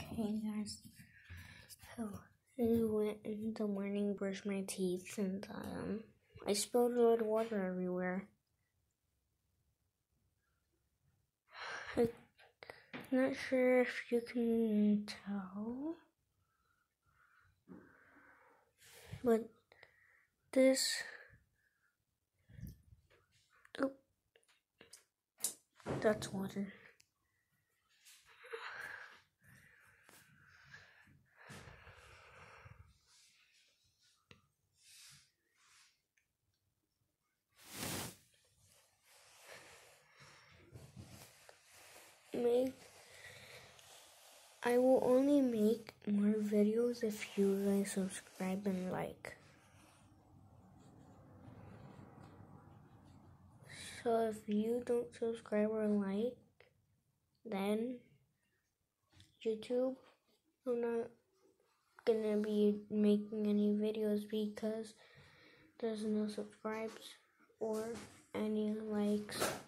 Okay, guys. So I went in the morning, brushed my teeth, and um, I spilled a lot of water everywhere. I'm not sure if you can tell, but this. Oh, that's water. make I will only make more videos if you guys subscribe and like. So if you don't subscribe or like, then YouTube, I'm not gonna be making any videos because there's no subscribes or any likes.